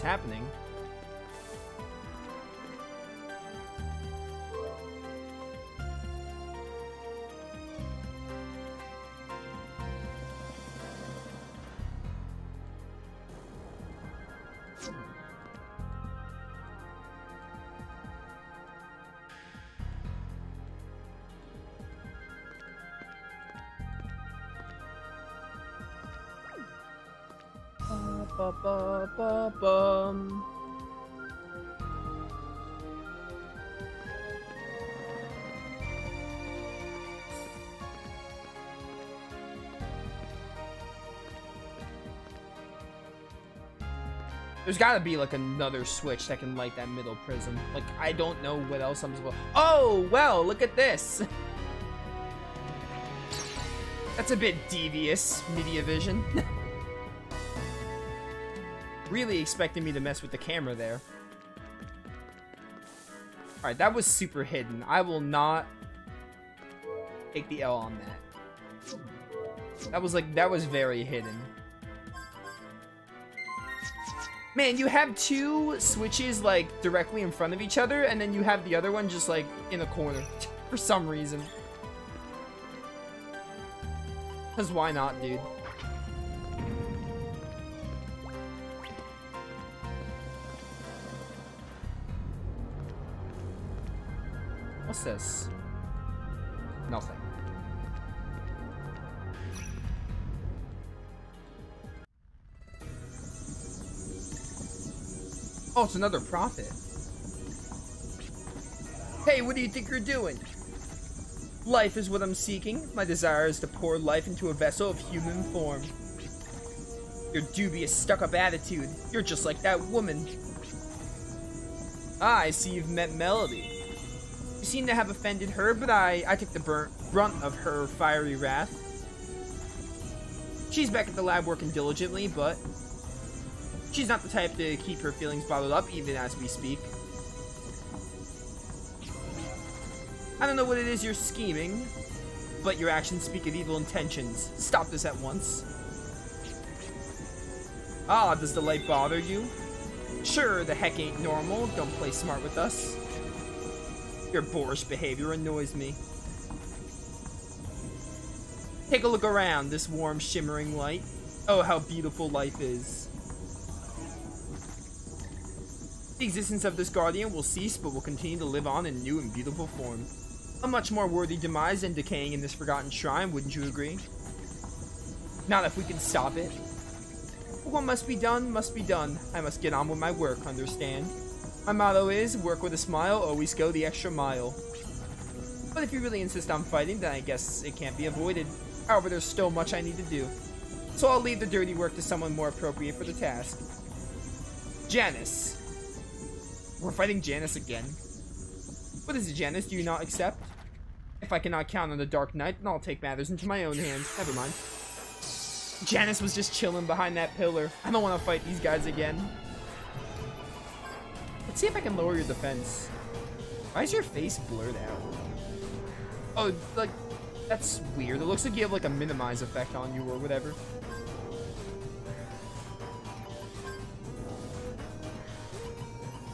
happening. Ba, ba, ba, bum. There's gotta be like another switch that can light that middle prism. Like, I don't know what else I'm supposed Oh, well, look at this. That's a bit devious, Media Vision. really expecting me to mess with the camera there. Alright, that was super hidden. I will not take the L on that. That was like, that was very hidden. Man, you have two switches like directly in front of each other and then you have the other one just like in a corner for some reason. Cause why not, dude? What's this? Nothing. Oh, it's another prophet. Hey, what do you think you're doing? Life is what I'm seeking. My desire is to pour life into a vessel of human form. Your dubious, stuck-up attitude. You're just like that woman. Ah, I see you've met Melody. Seem to have offended her, but I, I took the burnt, brunt of her fiery wrath. She's back at the lab working diligently, but she's not the type to keep her feelings bottled up even as we speak. I don't know what it is you're scheming, but your actions speak of evil intentions. Stop this at once. Ah, does the light bother you? Sure, the heck ain't normal. Don't play smart with us. Your boorish behavior annoys me. Take a look around, this warm, shimmering light. Oh, how beautiful life is. The existence of this guardian will cease, but will continue to live on in new and beautiful form. A much more worthy demise than decaying in this forgotten shrine, wouldn't you agree? Not if we can stop it. What must be done, must be done. I must get on with my work, understand? My motto is, work with a smile, always go the extra mile. But if you really insist on fighting, then I guess it can't be avoided. However, there's still much I need to do. So I'll leave the dirty work to someone more appropriate for the task. Janice. We're fighting Janice again. What is it, Janice? Do you not accept? If I cannot count on the Dark Knight, then I'll take matters into my own hands. Never mind. Janice was just chilling behind that pillar. I don't want to fight these guys again. Let's see if I can lower your defense. Why is your face blurred out? Oh, like, that's weird. It looks like you have like a minimize effect on you or whatever.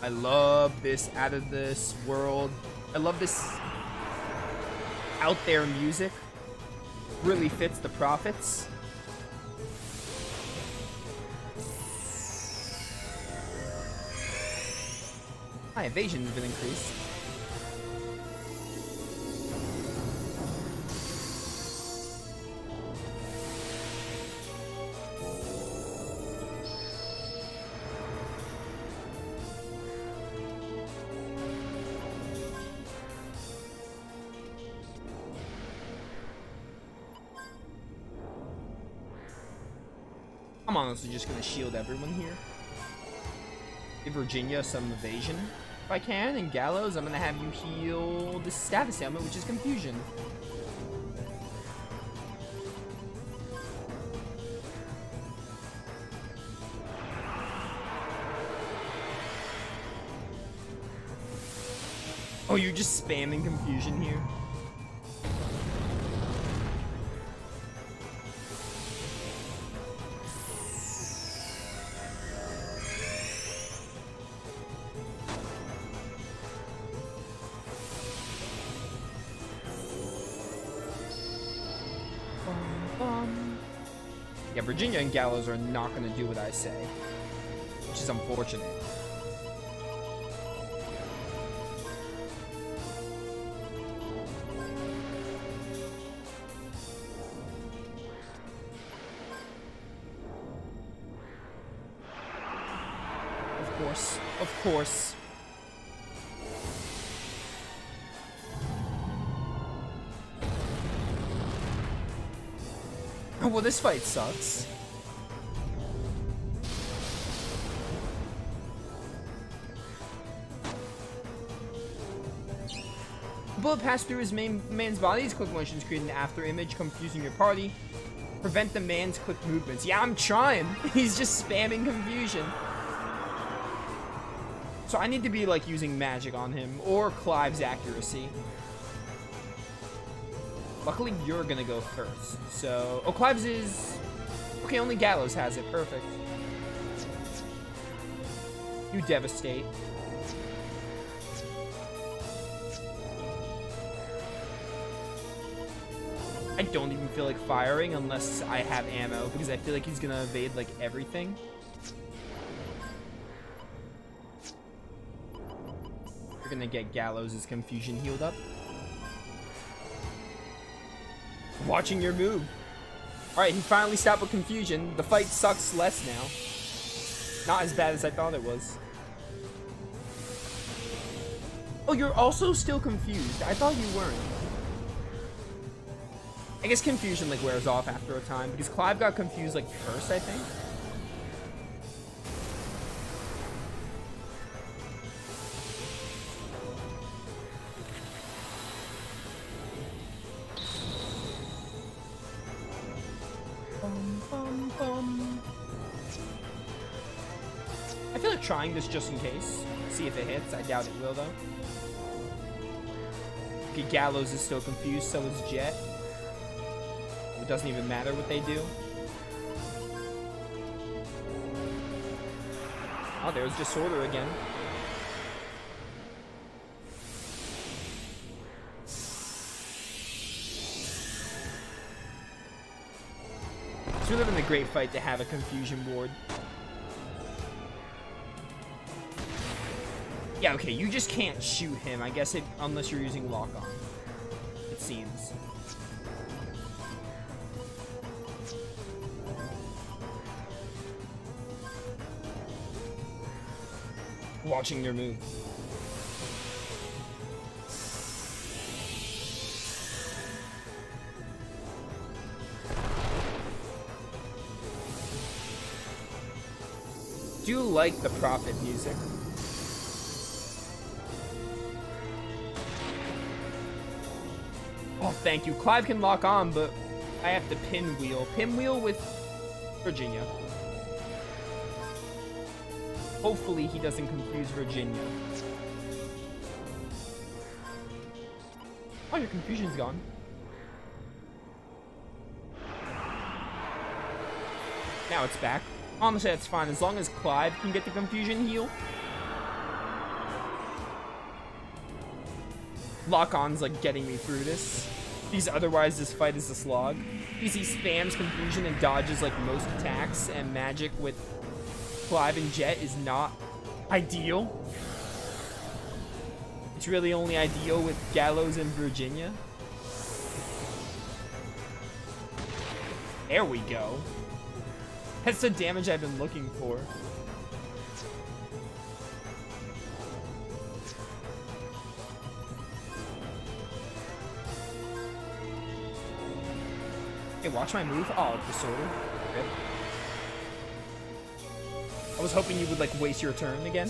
I love this out of this world. I love this out there music. Really fits the prophets. My evasion has been increased. I'm honestly just gonna shield everyone here. Give Virginia some evasion if I can, and Gallows, I'm gonna have you heal the status ailment, which is confusion. Oh, you're just spamming confusion here? Virginia and Gallows are not going to do what I say. Which is unfortunate. well, this fight sucks. bullet passed through his main man's body. His quick motions create an after image, confusing your party. Prevent the man's quick movements. Yeah, I'm trying. He's just spamming confusion. So I need to be like using magic on him or Clive's accuracy. Luckily, you're gonna go first. So, oh, Clive's is okay. Only Gallows has it. Perfect. You devastate. I don't even feel like firing unless I have ammo because I feel like he's gonna evade like everything. You're gonna get Gallows' confusion healed up. Watching your move. Alright, he finally stopped with confusion. The fight sucks less now. Not as bad as I thought it was. Oh, you're also still confused. I thought you weren't. I guess confusion like wears off after a time because Clive got confused like first, I think. This just in case. See if it hits. I doubt it will though. Okay, Gallows is still confused, so is Jet It doesn't even matter what they do. Oh, there's Disorder again. It's really been a great fight to have a confusion ward. Yeah, okay, you just can't shoot him, I guess, it, unless you're using lock-on. It seems. watching your move. Do you like the Prophet music? Oh, thank you. Clive can lock on, but I have to pinwheel. Pinwheel with Virginia. Hopefully he doesn't confuse Virginia. Oh, your confusion's gone. Now it's back. Honestly, that's fine. As long as Clive can get the confusion heal. Lock-on's like getting me through this. Because otherwise this fight is a slog. Because he spams confusion and dodges like most attacks and magic with Clive and Jet is not ideal. It's really only ideal with Gallows and Virginia. There we go. That's the damage I've been looking for. Hey, watch my move. Oh, disorder. Rip. I was hoping you would like waste your turn again.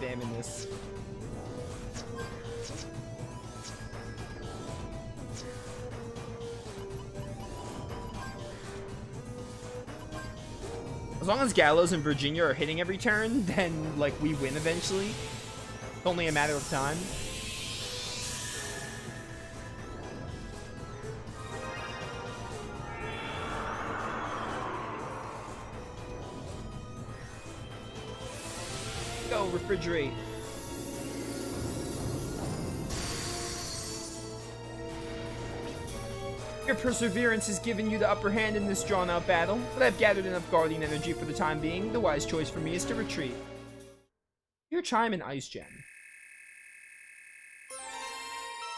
Spamming this. As long as Gallows and Virginia are hitting every turn, then, like, we win eventually. It's only a matter of time. Your perseverance has given you the upper hand in this drawn-out battle, but I've gathered enough Guardian energy for the time being. The wise choice for me is to retreat. Your chime and ice gem.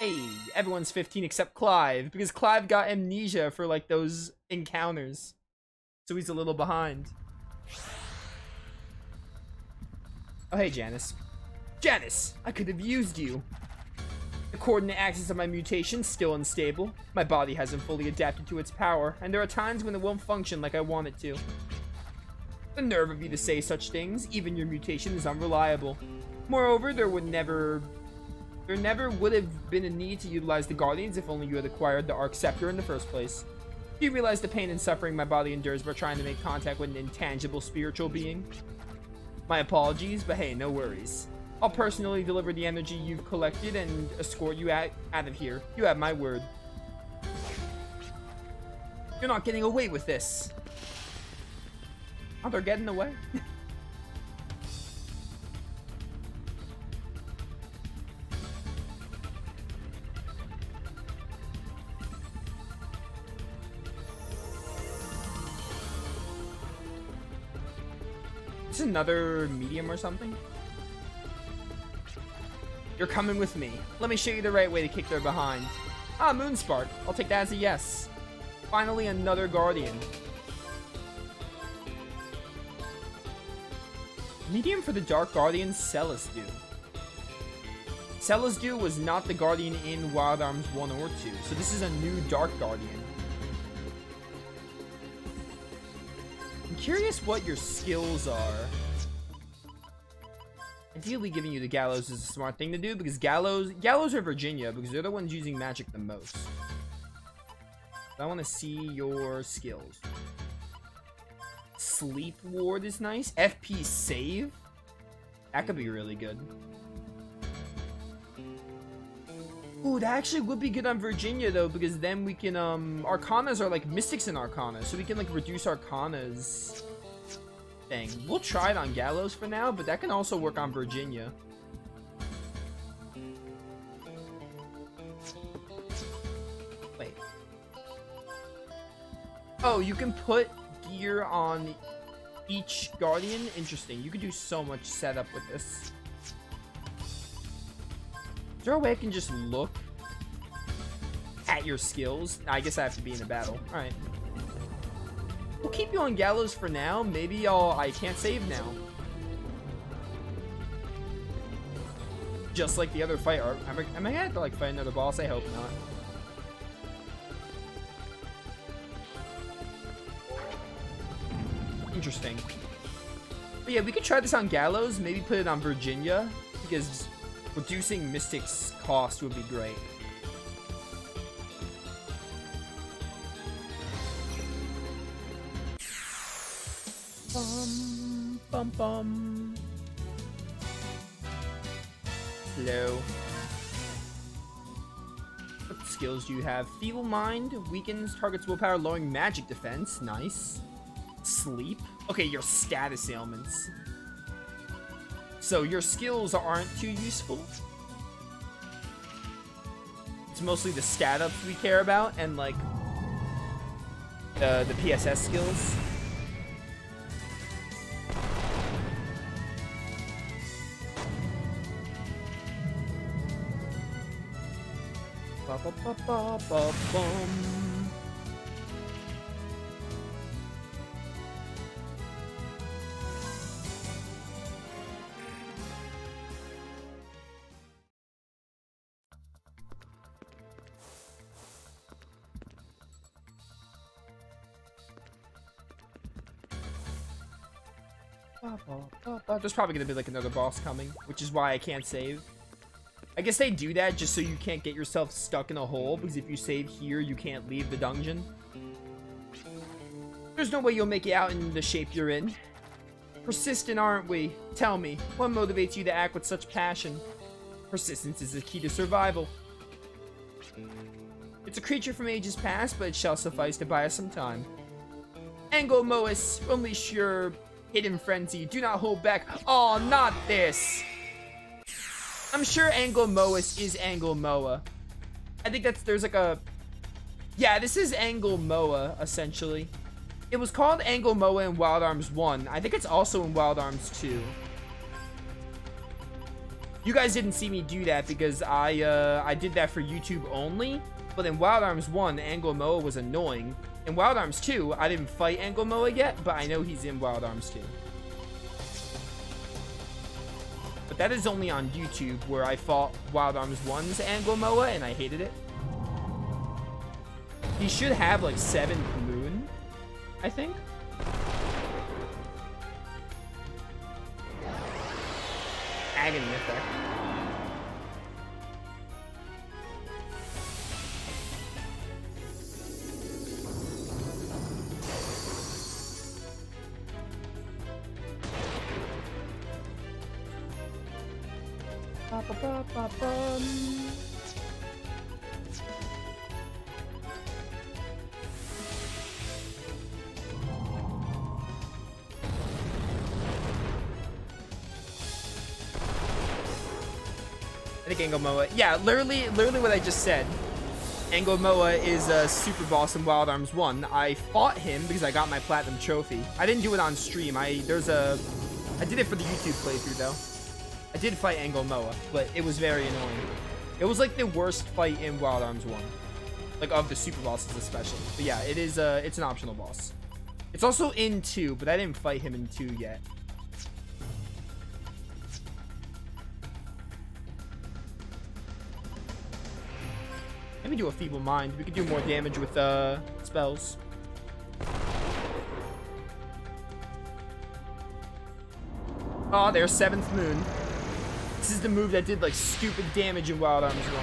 Hey, everyone's 15 except Clive, because Clive got amnesia for like those encounters. So he's a little behind. Oh, hey, Janice. Janice, I could have used you. The coordinate axis of my mutation still unstable. My body hasn't fully adapted to its power, and there are times when it won't function like I want it to. The nerve of you to say such things, even your mutation is unreliable. Moreover, there would never... There never would have been a need to utilize the Guardians if only you had acquired the Arc Scepter in the first place. Do you realize the pain and suffering my body endures by trying to make contact with an intangible spiritual being? My apologies, but hey, no worries. I'll personally deliver the energy you've collected and escort you out, out of here. You have my word. You're not getting away with this. Oh, they're getting away? another medium or something? You're coming with me. Let me show you the right way to kick their behind. Ah, Moonspark. I'll take that as a yes. Finally, another Guardian. Medium for the Dark Guardian, Celisdu. Celisdu was not the Guardian in Wild Arms 1 or 2, so this is a new Dark Guardian. I'm curious what your skills are. Ideally, giving you the Gallows is a smart thing to do because Gallows, Gallows are Virginia because they're the ones using magic the most. I want to see your skills. Sleep Ward is nice. FP Save? That could be really good. Ooh, that actually would be good on Virginia, though, because then we can, um... Arcanas are, like, Mystics in Arcana, so we can, like, reduce Arcanas thing. We'll try it on Gallows for now, but that can also work on Virginia. Wait. Oh, you can put gear on each Guardian? Interesting. You could do so much setup with this. Is there a way I can just look at your skills? I guess I have to be in a battle. Alright. We'll keep you on Gallows for now. Maybe I'll... I can't save now. Just like the other fight. Am I, am I gonna have to like fight another boss? I hope not. Interesting. But yeah, we could try this on Gallows. Maybe put it on Virginia. Because reducing Mystic's cost would be great. Bum, bum. What skills do you have? Feeble Mind weakens target's willpower, lowering magic defense. Nice. Sleep. Okay, your status ailments. So your skills aren't too useful. It's mostly the stat ups we care about and like the the PSS skills. Ba, ba, ba, ba, bum. There's probably gonna be like another boss coming, which is why I can't save. I guess they do that just so you can't get yourself stuck in a hole, because if you save here, you can't leave the dungeon. There's no way you'll make it out in the shape you're in. Persistent, aren't we? Tell me, what motivates you to act with such passion? Persistence is the key to survival. It's a creature from ages past, but it shall suffice to buy us some time. Angolmois, unleash your hidden frenzy. Do not hold back. Oh, not this. I'm sure Angolmois is Angol Moa. I think that's, there's like a... Yeah, this is Angol Moa essentially. It was called Angol Moa in Wild Arms 1. I think it's also in Wild Arms 2. You guys didn't see me do that because I, uh, I did that for YouTube only. But in Wild Arms 1, Angol Moa was annoying. In Wild Arms 2, I didn't fight Angol Moa yet, but I know he's in Wild Arms 2. But that is only on YouTube, where I fought Wild Arms 1's Anglo-Moa, and I hated it. He should have, like, 7th Moon, I think. Agony effect. I think Anglo-Moa. Yeah, literally, literally what I just said. Anglo-Moa is a super boss in Wild Arms 1. I fought him because I got my platinum trophy. I didn't do it on stream. I there's a I did it for the YouTube playthrough though. I did fight Anglo-Moa, but it was very annoying. It was like the worst fight in Wild Arms 1. Like of the super bosses especially. But yeah, it is uh it's an optional boss. It's also in 2, but I didn't fight him in 2 yet. Me do a Feeble Mind. We could do more damage with uh, spells. Oh, there's Seventh Moon. This is the move that did like stupid damage in Wild Arms 1.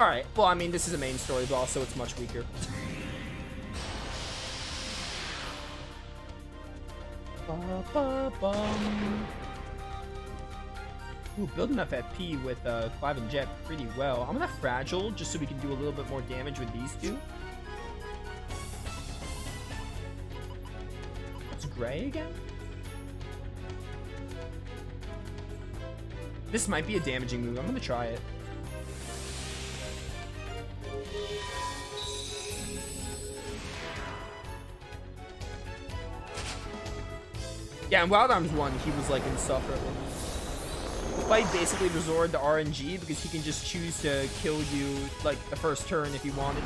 Alright, well I mean this is a main story boss, so it's much weaker. Ooh, building up FP with uh, Clive and Jet pretty well. I'm gonna Fragile just so we can do a little bit more damage with these two. What's Gray again? This might be a damaging move. I'm to try it. Yeah, in Wild Arms 1, he was, like, insufferable. Fight basically resorted to RNG because he can just choose to kill you, like, the first turn if he wanted.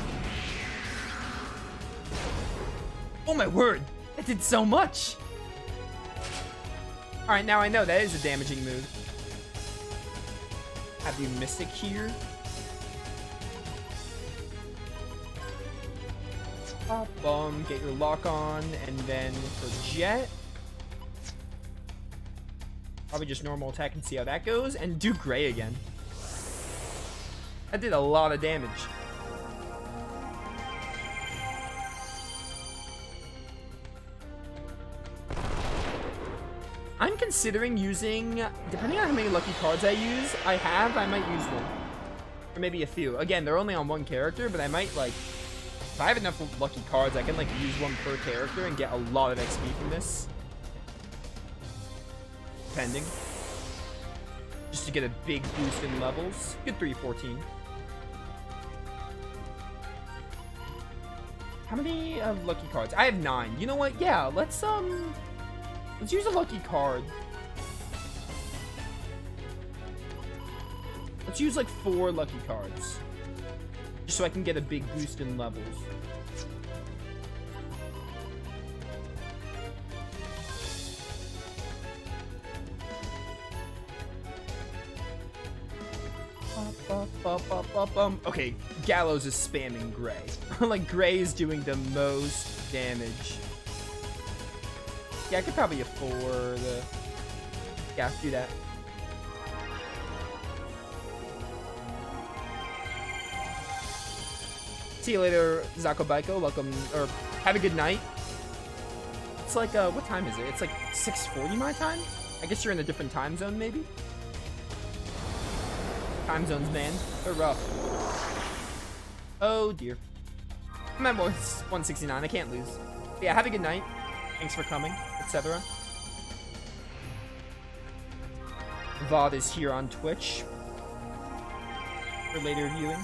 Oh my word! That did so much! Alright, now I know that is a damaging move have the Mystic here. Pop bomb, get your lock on, and then for Jet, probably just normal attack and see how that goes, and do Gray again. That did a lot of damage. I'm considering using, depending on how many lucky cards I use, I have, I might use one. Or maybe a few. Again, they're only on one character, but I might, like, if I have enough lucky cards, I can, like, use one per character and get a lot of XP from this. Depending. Just to get a big boost in levels. Good 314. How many uh, lucky cards? I have nine. You know what? Yeah, let's, um... Let's use a lucky card. Let's use like four lucky cards. Just so I can get a big boost in levels. Okay, Gallows is spamming Gray. like, Gray is doing the most damage. Yeah, I could probably afford the... Yeah, do that. See you later, Zakobaiko. Welcome, or have a good night. It's like, uh, what time is it? It's like 6.40 my time? I guess you're in a different time zone, maybe? Time zones, man. They're rough. Oh, dear. I'm at 169. I can't lose. But yeah, have a good night. Thanks for coming, etc. VOD is here on Twitch for later viewing.